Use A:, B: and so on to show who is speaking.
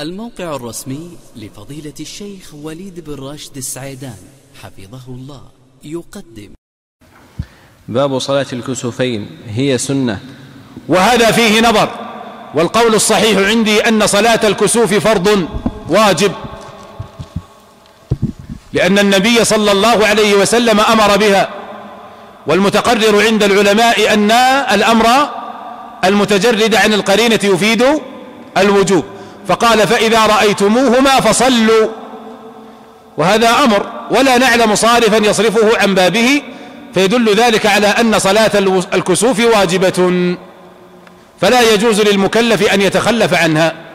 A: الموقع الرسمي لفضيلة الشيخ وليد بن راشد السعيدان حفظه الله يقدم.
B: باب صلاة الكسوفين هي سنة.
C: وهذا فيه نظر والقول الصحيح عندي أن صلاة الكسوف فرض واجب لأن النبي صلى الله عليه وسلم أمر بها. والمتقرر عند العلماء أن الأمر المتجرد عن القرينة يفيد الوجوب. فقال فإذا رأيتموهما فصلوا. وهذا أمر ولا نعلم صارفا يصرفه عن بابه فيدل ذلك على أن صلاة الكسوف واجبة. فلا يجوز للمكلف أن يتخلف عنها.